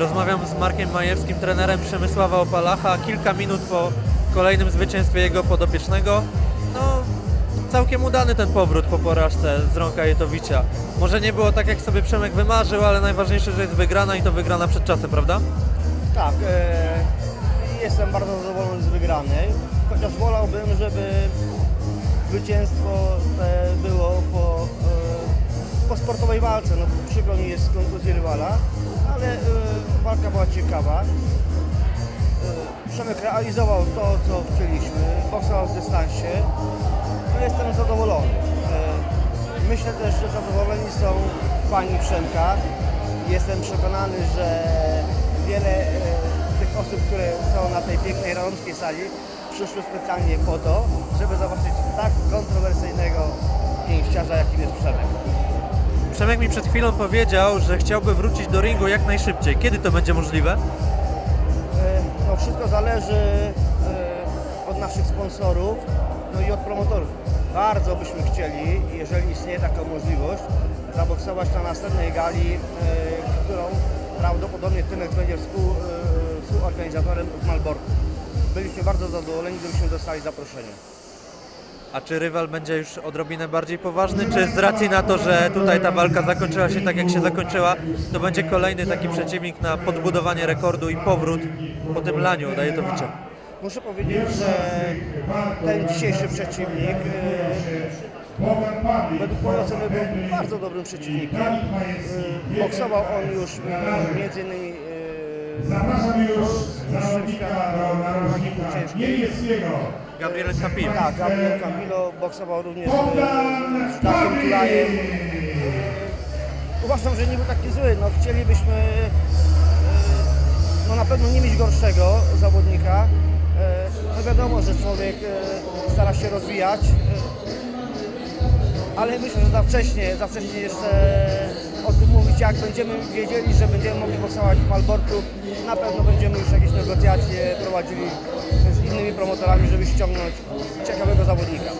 Rozmawiam z Markiem Majewskim, trenerem Przemysława Opalacha, kilka minut po kolejnym zwycięstwie jego podopiecznego. No, całkiem udany ten powrót po porażce z Jetowicza. Może nie było tak, jak sobie Przemek wymarzył, ale najważniejsze, że jest wygrana i to wygrana przed czasem, prawda? Tak, e, jestem bardzo zadowolony z wygranej, chociaż wolałbym, żeby zwycięstwo e, było po, po sportowej walce. No, przykro mi jest kontuzji rywala, ale e, walka była ciekawa. E, Przemek realizował to, co chcieliśmy, boksował w dystansie. No, jestem zadowolony. E, Myślę też, że zadowoleni są fani Przemka. Jestem przekonany, że wiele tych osób, które są na tej pięknej radomskiej sali, przyszły specjalnie po to, żeby zobaczyć tak kontrowersyjnego pięściarza, jakim jest Przemek. Przemek mi przed chwilą powiedział, że chciałby wrócić do ringu jak najszybciej. Kiedy to będzie możliwe? E, No wszystko zależy e, od naszych sponsorów, no i od promotorów. Bardzo byśmy chcieli, jeżeli istnieje taka możliwość, zaboksować na następnej gali, e, którą prawdopodobnie Tymek będzie współ, współorganizatorem w Malborku. Byliśmy bardzo zadowoleni, gdybyśmy dostali zaproszenie. A czy rywal będzie już odrobinę bardziej poważny, czy z racji na to, że tutaj ta walka zakończyła się tak, jak się zakończyła, to będzie kolejny taki przeciwnik na podbudowanie rekordu i powrót po tym laniu Dajetowicza? Muszę powiedzieć, że ten dzisiejszy przeciwnik e, według mojej oceny był bardzo dobrym przeciwnikiem. E, Boksował on już e, między innymi Zapraszam już zawodnika wagi narożnika ciężkiej. niebieskiego. Gabriel Capillo. Tak, Gabriel Camilo boksował również e, z Darkiem Tulajem. Uważam, że nie był taki zły. No, chcielibyśmy e, no, na pewno nie mieć gorszego zawodnika. E, No wiadomo, że człowiek stara się rozwijać, ale myślę, że za wcześnie, za wcześnie jeszcze o tym mówić. Jak będziemy wiedzieli, że będziemy mogli boksować w Malborku, na pewno będziemy już jakieś negocjacje prowadzili z innymi promotorami, żeby ściągnąć ciekawego zawodnika.